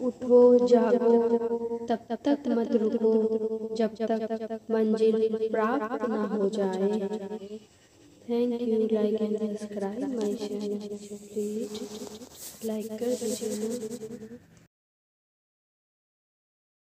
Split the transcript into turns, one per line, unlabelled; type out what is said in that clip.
उठो, जागो, तब तब तक मत रुको, जब तक मंजिल प्राप्त ना हो जाए। Thank you like and subscribe my channel please like कर दीजिए।